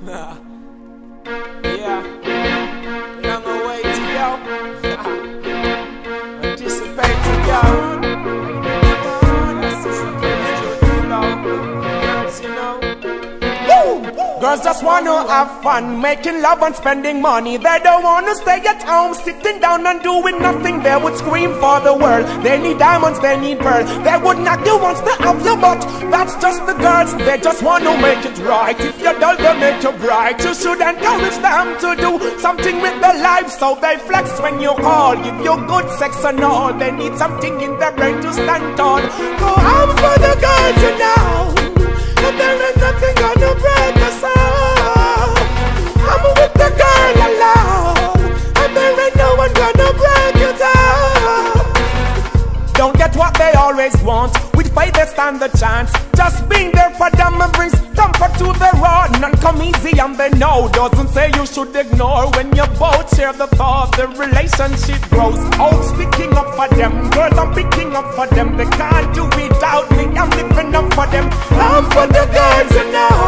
Nah. Girls just wanna have fun, making love and spending money. They don't wanna stay at home, sitting down and doing nothing. They would scream for the world. They need diamonds, they need pearls. They would knock you once they have your butt. That's just the girls, they just wanna make it right. If you're dull, they make you bright. You should encourage them to do something with their life so they flex when you call. Give you good sex and all. They need something in their brain to stand tall. Go out always want. With faith they stand the chance. Just being there for them and brings comfort to the road. None come easy and they know. Doesn't say you should ignore when you both share the thought. The relationship grows. Oh, sticking up for them. Girls, I'm picking up for them. They can't do without me. I'm living up for them. I'm for the girls you know.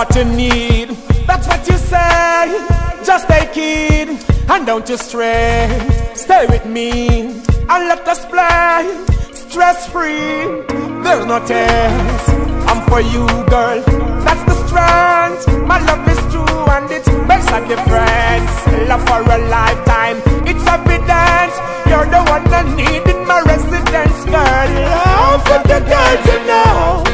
What you need, that's what you say. Just take it and don't you stray. Stay with me and let us play. Stress free, there's no test. I'm for you, girl. That's the strength. My love is true and it makes a difference. Love for a lifetime, it's evidence. You're the one I need in my residence, girl. Love for the girls you know.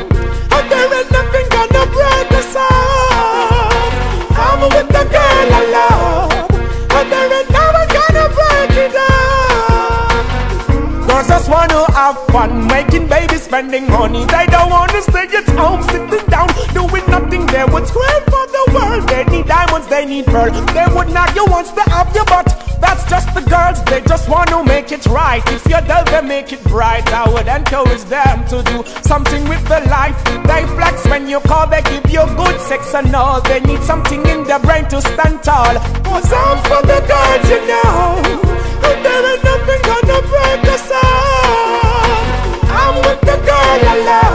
Just wanna have fun, making babies, spending money. They don't wanna stay at home, sitting down, doing nothing. They would scream for the world. They need diamonds, they need pearl. They would knock you once they have your butt. That's just the girls, they just wanna make it right. If you're dull, they make it bright. I would encourage them to do something with their life. They flex when you call, they give you good sex and all. They need something in their brain to stand tall. Cause I'm for the girls, you know. Gonna break. I'm with the girl.